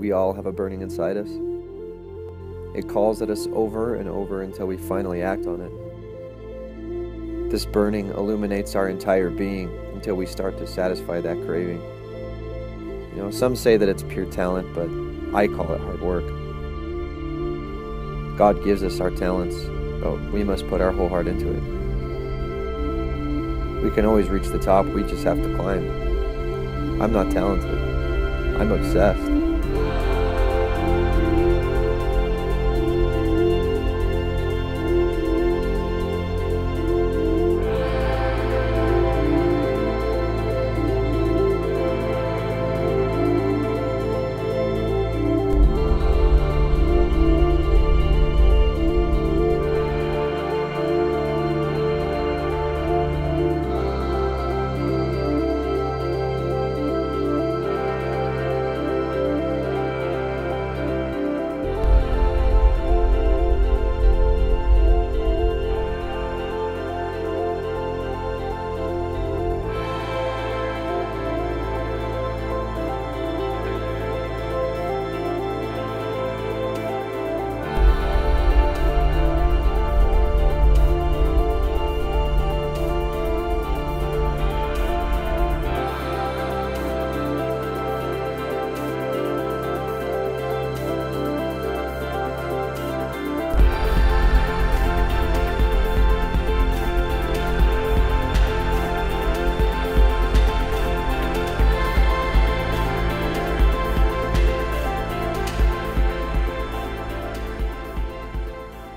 we all have a burning inside us. It calls at us over and over until we finally act on it. This burning illuminates our entire being until we start to satisfy that craving. You know, some say that it's pure talent, but I call it hard work. God gives us our talents, but we must put our whole heart into it. We can always reach the top, we just have to climb. I'm not talented. I'm obsessed.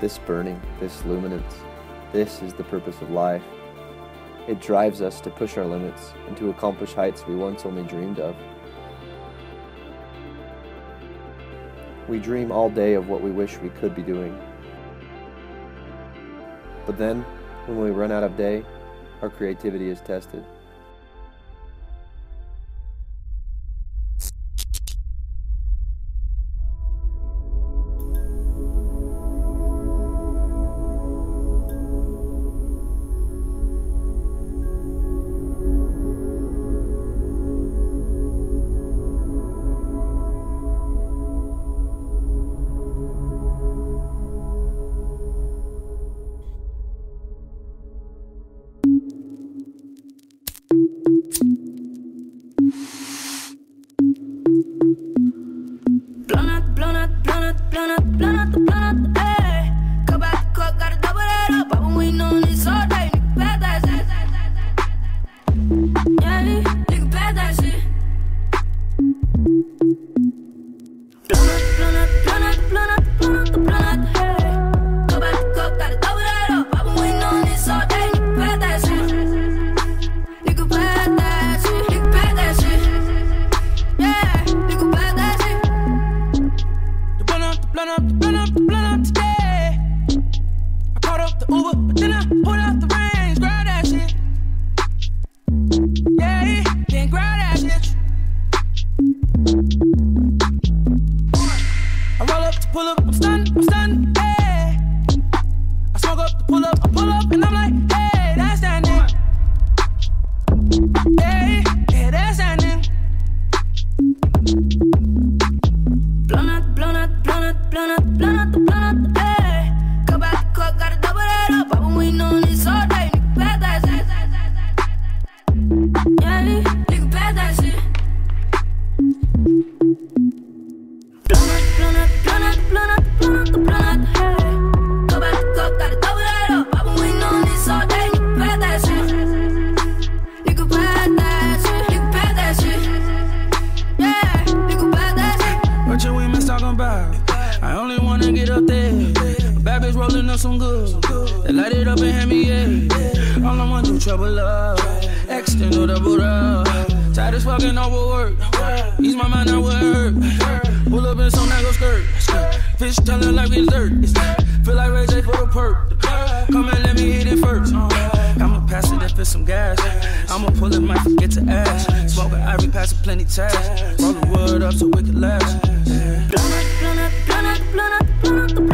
This burning, this luminance, this is the purpose of life. It drives us to push our limits and to accomplish heights we once only dreamed of. We dream all day of what we wish we could be doing. But then, when we run out of day, our creativity is tested. thank you some good. They light it up and hand me, yeah. All I want do trouble love. Extend or double up. Tired as fucking overwork. Ease my mind, I would hurt. Pull up in some go skirt. Fish telling like dessert. Feel like Ray J for the perk. Come and let me hit it first. Uh. I'ma pass it if it's some gas. I'ma pull it, might forget to ask. Smoke with Ivory, pass it plenty tags. Roll the wood up so we can last. Yeah. Blunt up, blunt up, blunt up, blunt up.